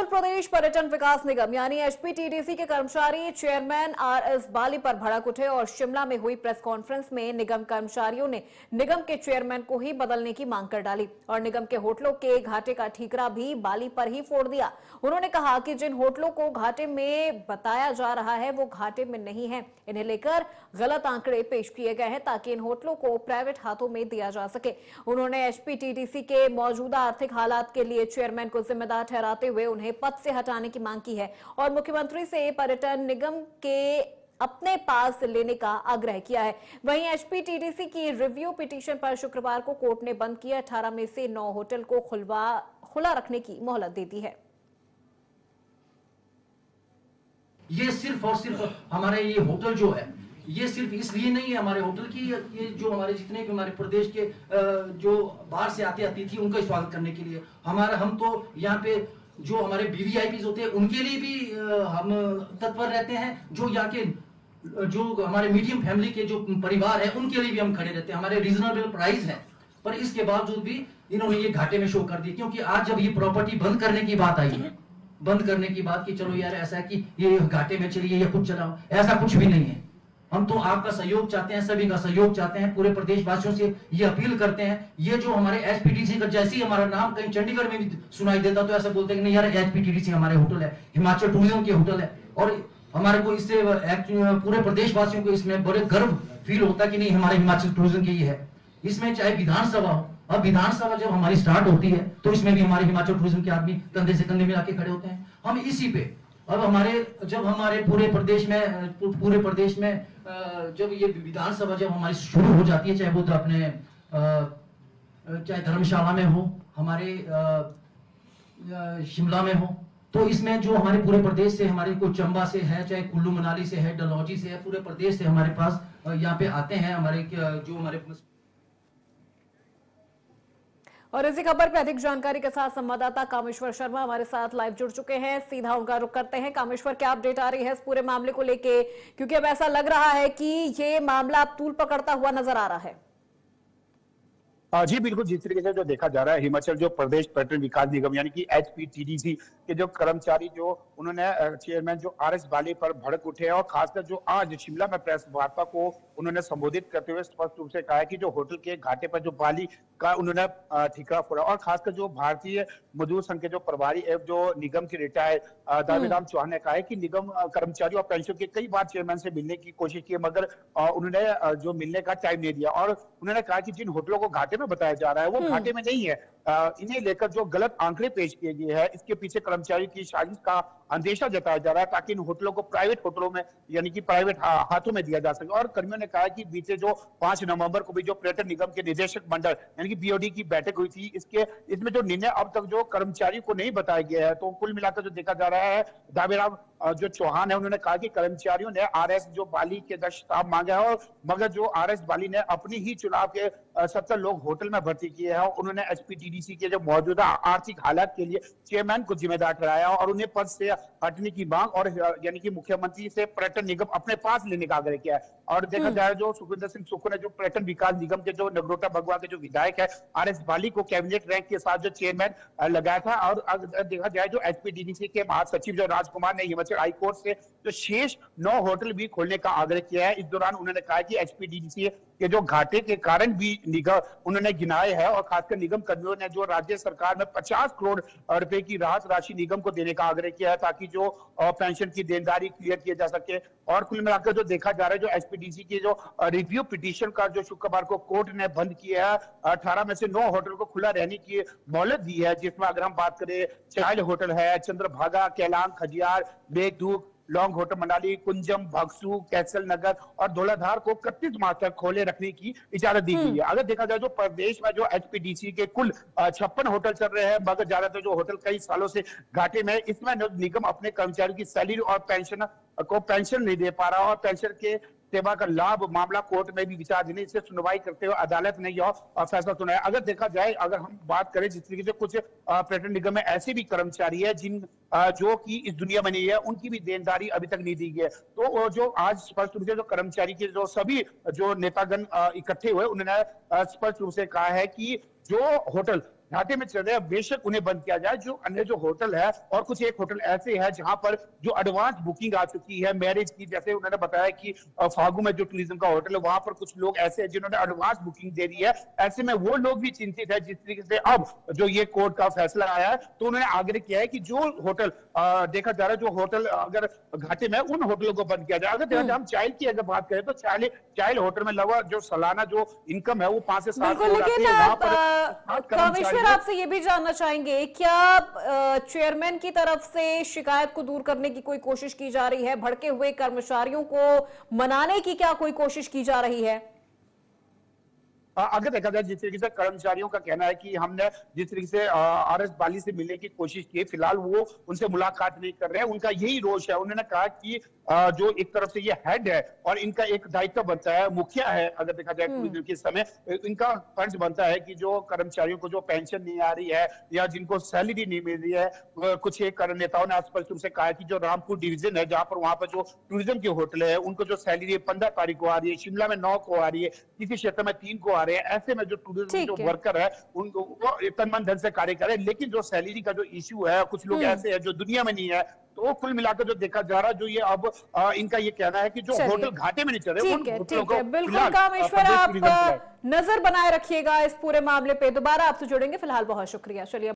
हिमाचल प्रदेश पर्यटन विकास निगम, यानी एचपीटीडीसी के कर्मचारी चेयरमैन आर एस बाली पर भड़क उठे और शिमला में हुई प्रेस कॉन्फ्रेंस में निगम कर्मचारियों ने निगम के चेयरमैन को ही बदलने की मांग कर डाली और निगम के होटलों के घाटे का ठीकरा भी बाली पर ही फोड़ दिया। उन्होंने कहा कि जिन होटलों को घाटे में बताया जा रहा है, वो घाटे में नहीं है। इन्हें लेकर गलत आंकड़े पेश किए गए हैं ताकि इन होटलों को प्राइवेट हाथों में दिया जा सके। उन्होंने एचपीटीडीसी के मौजूदा आर्थिक हालात के लिए चेयरमैन को जिम्मेदार ठहराते हुए उन्हें पद से हटाने की मांग की है और मुख्यमंत्री से पर्यटन निगम के अपने पास लेने का आग्रह किया है। वहीं एचपीटीडीसी की रिव्यू पिटीशन पर शुक्रवार को कोर्ट ने बंद किया। अठारह में से नौ होटल को खुलवा, खुला रखने की मोहलत दे दी है। ये सिर्फ़ और सिर्फ़ हमारे ये होटल जो है, ये सिर्फ़ इसलिए नहीं है हमारे होटल की, ये जो हमारे जितने भी हमारे प्रदेश के जो बाहर से आते अतिथि उनका स्वागत करने के लिए। हमारा, हम तो यहाँ पे जो हमारे वीवीआईपी होते हैं, उनके लिए भी हम तत्पर रहते हैं, जो यहाँ के जो हमारे मीडियम फैमिली के जो परिवार है, उनके लिए भी हम खड़े रहते हैं। हमारे रिजनेबल प्राइस है। पर इसके बावजूद भी इन्होंने ये घाटे में शो कर दी क्योंकि आज जब ये प्रॉपर्टी बंद करने की बात आई है, बंद करने की बात की चलो यार ऐसा है कि ये घाटे में चलिए या कुछ चलाओ, ऐसा कुछ भी नहीं है। हम तो आपका सहयोग चाहते हैं, सभी का सहयोग चाहते हैं, पूरे प्रदेशवासियों से ये अपील करते हैं, ये जो हमारे एचपीटीसी का जैसे ही हमारा नाम कहीं चंडीगढ़ में भी सुनाई देता तो ऐसा बोलते हैं कि नहीं यार एचपीटीसी हमारे होटल है, हिमाचल टूरिज़्म के होटल है, और हमारे को इससे पूरे प्रदेशवासियों को इसमें बड़े गर्व फील होता है कि नहीं हमारे हिमाचल टूरिज़्म की है इसमें चाहे विधानसभा हो, अब विधानसभा जब हमारी स्टार्ट होती है तो इसमें भी हमारे हिमाचल टूरिज़्म के आदमी कंधे से कंधे मिला के खड़े होते हैं। हम इसी पे अब हमारे, जब हमारे पूरे प्रदेश में, पूरे प्रदेश में जब ये विधानसभा जब हमारी शुरू हो जाती है, चाहे वो तो अपने चाहे धर्मशाला में हो, हमारे शिमला में हो तो इसमें जो हमारे पूरे प्रदेश से, हमारे को चंबा से है, चाहे कुल्लू मनाली से है, डलहौजी से है, पूरे प्रदेश से हमारे पास यहाँ पे आते हैं, हमारे जो हमारे और इसी खबर पर अधिक जानकारी के साथ संवाददाता कामेश्वर शर्मा हमारे साथ लाइव जुड़ चुके हैं। सीधा उनका रुख करते हैं। कामेश्वर, क्या अपडेट आ रही है इस पूरे मामले को लेके? क्योंकि अब ऐसा लग रहा है कि ये मामला अब तूल पकड़ता हुआ नज़र आ रहा है। जी, बिल्कुल, जिस तरीके से जो देखा जा रहा है, हिमाचल जो प्रदेश पर्यटन विकास निगम, यानी कि एच के जो कर्मचारी, जो उन्होंने चेयरमैन जो आर एस बाली पर भड़क उठे हैं और खासकर जो आज शिमला में प्रेस वार्ता को उन्होंने संबोधित करते हुए स्पष्ट रूप से कहा कि जो होटल के घाटे पर जो बाली का उन्होंने ठिकरा फोड़ा और खासकर जो भारतीय मजदूर संघ के जो प्रभारी एवं जो निगम के रिटायर दावीराम चौहान ने कहा है कि निगम कर्मचारी और पेंशन के कई बार चेयरमैन से मिलने की कोशिश की मगर उन्होंने जो मिलने का टाइम नहीं दिया और उन्होंने कहा कि जिन होटलों को घाटे में बताया जा रहा है वो हम्म। घाटे में नहीं है इन्हें लेकर जो गलत आंकड़े पेश किए गए हैं इसके पीछे कर्मचारी की साजिश का अंदेशा जताया जा रहा है ताकि इन होटलों को प्राइवेट होटलों में, यानी कि प्राइवेट हाथों में दिया जा सके। और कर्मियों ने कहा कि बीते जो पाँच नवंबर को भी जो पर्यटन निगम के निदेशक मंडल, यानी कि बीओडी की बैठक हुई थी, इसके, इसमें जो निर्णय अब तक जो कर्मचारी को नहीं बताया गया है तो कुल मिलाकर जो देखा जा रहा है दावेराम जो चौहान है, उन्होंने कहा कि कर्मचारियों ने आर जो बाली के दस मांगा है, और मगर जो आर बाली ने अपनी ही चुनाव के सत्तर लोग होटल में भर्ती किए हैं उन्होंने एचपीटीडीसी के जो मौजूदा आर्थिक हालात के लिए चेयरमैन को जिम्मेदार ठहराया और उन्हें पद से हटने की मांग और यानी कि मुख्यमंत्री से पर्यटन निगम अपने पास लेने का आग्रह किया है और देखा हम्म। जाए जो सुखविंदर सिंह सुखो ने जो पर्यटन विकास निगम के जो नगरोटा भगवा के जो विधायक है आर एस बाली को कैबिनेट रैंक के साथ जो चेयरमैन लगाया था और देखा जाए जो एचपीडीसी के महासचिव जो राजकुमार ने हिमाचल हाईकोर्ट से जो शेष नौ होटल भी खोलने का आग्रह किया है इस दौरान उन्होंने कहा कि एचपीडीसी के जो घाटे के कारण भी निगम उन्होंने गिनाए है और खासकर निगम कर्मियों ने जो राज्य सरकार में 50 करोड़ रुपए की राहत राशि निगम को देने का आग्रह किया है ताकि जो पेंशन की देनदारी क्लियर किया जा सके। और कुल मिलाकर जो देखा जा रहा है, जो एसपीडीसी की जो रिव्यू पिटिशन का जो शुक्रवार को कोर्ट ने बंद किया है, अठारह में से नौ होटल को खुला रहने की मोहलत दी है, जिसमें अगर हम बात करें, चाइल्ड होटल है, Chandrabhaga, Keylong, Khajjiar बेगदूक long hotel Manali Kunzum Bhagsu castle Naggar और धोलाधार को इकतीस मार्च तक खोले रखने की इजाज़त दी गई है हम्म। अगर देखा जाए तो प्रदेश में जो एचपीडीसी के कुल छप्पन होटल चल रहे हैं मगर ज़्यादातर जो होटल कई सालों से घाटे में इसमें निगम अपने कर्मचारियों की सैलरी और पेंशन को पेंशन नहीं दे पा रहा और पेंशन के सेवा का लाभ मामला कोर्ट में भी विचार देने से सुनवाई करते हुए अदालत ने यह फैसला सुनाया। अगर देखा जाए, अगर हम बात करें जिस तरीके से कुछ पर्यटन निगम में ऐसे भी कर्मचारी है जिन जो कि इस दुनिया में नहीं है, उनकी भी देनदारी अभी तक नहीं दी गई है। तो जो आज स्पष्ट रूप से जो कर्मचारी के जो सभी, जो नेतागण इकट्ठे हुए, उन्होंने स्पष्ट रूप से कहा है कि जो होटल घाटे में चल रहे हैं। बेशक उन्हें बंद किया जाए। जो अन्य जो होटल है और कुछ एक होटल ऐसे है जहाँ पर जो एडवांस बुकिंग आ चुकी है मैरिज की जैसे उन्होंने बताया कि फागू में जो टूरिज़्म का होटल है वहाँ पर कुछ लोग ऐसे हैं जिन्होंने एडवांस बुकिंग दे दी है। ऐसे में वो लोग भी चिंतित है। जिस तरीके से अब जो ये कोर्ट का फैसला आया है तो उन्होंने आग्रह किया है कि जो होटल देखा जा रहा है जो होटल अगर घाटे में उन होटलों को बंद किया जाए। अगर देखा जाए हम चाइल्ड की अगर बात करें तो चाइल्ड चाइल्ड होटल में लगा जो सालाना जो इनकम है वो पाँच से सात कर्मचारी आपसे ये भी जानना चाहेंगे क्या चेयरमैन की तरफ़ से शिकायत को दूर करने की कोई कोशिश की जा रही है? भड़के हुए कर्मचारियों को मनाने की क्या कोई कोशिश की जा रही है? अगर देखा जाए जिस तरीके से कर्मचारियों का कहना है कि हमने जिस तरीके से आर एस बाली से मिलने की कोशिश की फ़िलहाल वो उनसे मुलाकात नहीं कर रहे हैं। उनका यही रोष है। उन्होंने कहा कि जो एक तरफ़ से ये हेड है और इनका एक दायित्व बनता है मुखिया है अगर देखा जाए टूरिज़्म के समय इनका फ़र्ज़ बनता है कि जो कर्मचारियों को जो पेंशन नहीं आ रही है या जिनको सैलरी नहीं मिल रही है कुछ एक नेताओं ने स्पष्ट रूप से कहा कि जो रामपुर डिवीज़न है जहाँ पर वहाँ पर जो टूरिज़्म के होटल है उनको जो सैलरी पंद्रह तारीख को आ रही है शिमला में नौ को आ रही है किसी क्षेत्र में तीन को आ रहे हैं ऐसे में जो टूरिज़्म जो वर्कर है उनको वो तन मन धन से कार्य करे लेकिन जो सैलरी का जो इश्यू है कुछ लोग हम्म। ऐसे है जो दुनिया में नहीं है तो कुल मिलाकर जो देखा जा रहा है जो ये अब आ, इनका ये कहना है कि जो होटल घाटे में नहीं चल रहे उन ठीक है ठीक है। बिल्कुल कामेश्वर आप नज़र बनाए रखिएगा इस पूरे मामले पे। दोबारा आपसे जुड़ेंगे फ़िलहाल बहुत शुक्रिया। चलिए